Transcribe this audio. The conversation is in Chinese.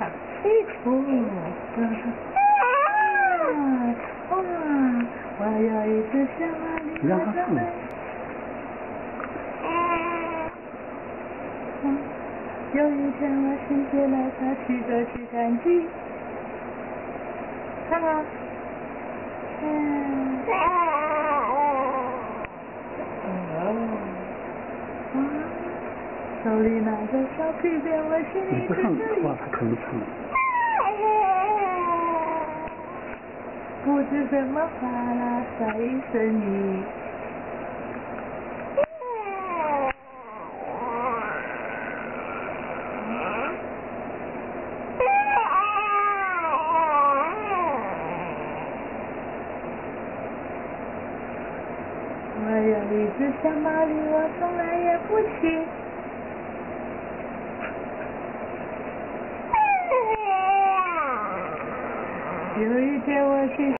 哦，哇哇，我有一只小马你让它放。有一天我心血来潮骑着去赶集，看看，嗯，手里拿着小皮鞭，我心里不唱的话，他可能唱。不知怎么哗啦甩一声雨。我有一只小毛驴，我从来也不骑。有一天我去。